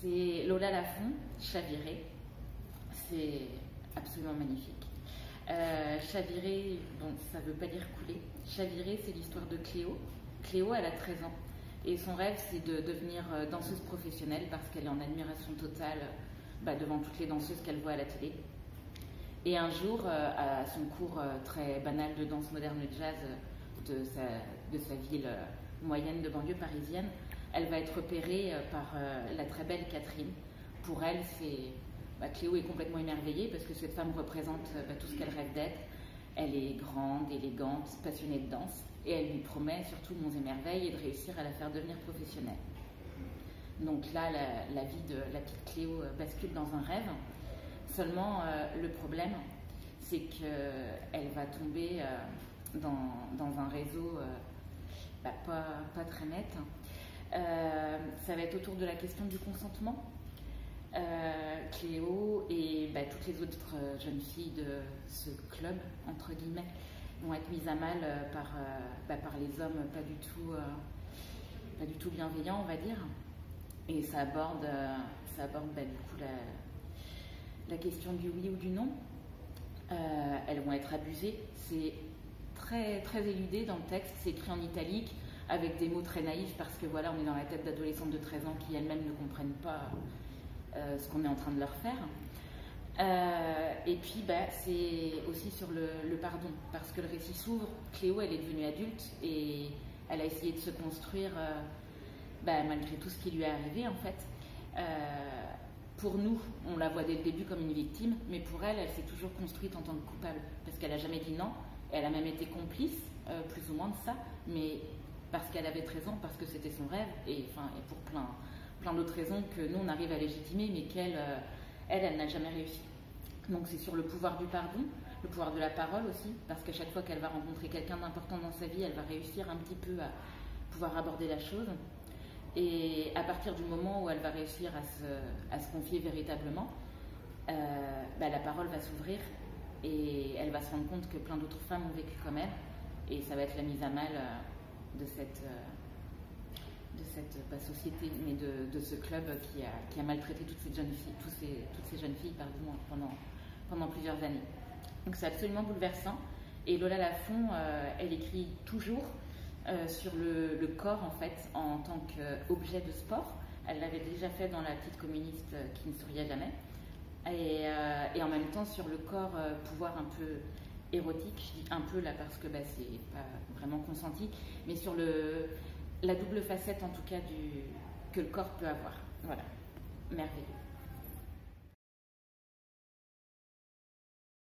C'est Lola Lafont, Chaviré. C'est absolument magnifique. Euh, chaviré, bon, ça ne veut pas dire couler. Chaviré, c'est l'histoire de Cléo. Cléo, elle a 13 ans. Et son rêve, c'est de devenir euh, danseuse professionnelle parce qu'elle est en admiration totale bah, devant toutes les danseuses qu'elle voit à la télé. Et un jour, euh, à son cours très banal de danse moderne jazz de sa, de sa ville moyenne de banlieue parisienne, elle va être repérée par la très belle Catherine. Pour elle, c'est bah, Cléo est complètement émerveillée parce que cette femme représente bah, tout ce qu'elle rêve d'être. Elle est grande, élégante, passionnée de danse et elle lui promet surtout monts et merveilles et de réussir à la faire devenir professionnelle. Donc là, la, vie de la petite Cléo euh, bascule dans un rêve. Seulement, euh, le problème, c'est qu'elle va tomber euh, dans, un réseau bah, pas, très net. Ça va être autour de la question du consentement. Euh, Cléo et bah, toutes les autres euh, jeunes filles de ce club, entre guillemets, vont être mises à mal euh, par, bah, par les hommes pas du tout, pas du tout bienveillants, on va dire. Et ça aborde, ça aborde bah, du coup la, la, question du oui ou du non. elles vont être abusées. C'est très, très éludé dans le texte, c'est écrit en italique avec des mots très naïfs parce que voilà, on est dans la tête d'adolescentes de 13 ans qui elles-mêmes ne comprennent pas euh, ce qu'on est en train de leur faire. Euh, et puis, bah, c'est aussi sur le, pardon, parce que le récit s'ouvre. Cléo, elle est devenue adulte et elle a essayé de se construire euh, bah, malgré tout ce qui lui est arrivé, en fait. pour nous, on la voit dès le début comme une victime, mais pour elle, elle s'est toujours construite en tant que coupable, parce qu'elle n'a jamais dit non. Elle a même été complice, plus ou moins de ça, mais parce qu'elle avait 13 ans, parce que c'était son rêve, et, enfin, et pour plein, plein d'autres raisons que nous, on arrive à légitimer, mais qu'elle, euh, elle, elle n'a jamais réussi. Donc c'est sur le pouvoir du pardon, le pouvoir de la parole aussi, parce qu'à chaque fois qu'elle va rencontrer quelqu'un d'important dans sa vie, elle va réussir un petit peu à pouvoir aborder la chose. Et à partir du moment où elle va réussir à se, à se confier véritablement, euh, bah, la parole va s'ouvrir et elle va se rendre compte que plein d'autres femmes ont vécu comme elle. Et ça va être la mise à mal euh, de cette, de cette pas société, mais de, ce club qui a, qui a, maltraité toutes ces jeunes filles, tous ces, toutes ces jeunes filles pardon, pendant, pendant plusieurs années. Donc c'est absolument bouleversant. Et Lola Lafont, euh, elle écrit toujours euh, sur le, corps en fait en tant qu'objet de sport. Elle l'avait déjà fait dans La petite communiste qui ne souriait jamais. Et, euh, et en même temps sur le corps pouvoir un peu érotique, je dis un peu là parce que bah, c'est pas vraiment consenti, mais sur le, la double facette en tout cas du, que le corps peut avoir. Voilà, merveilleux.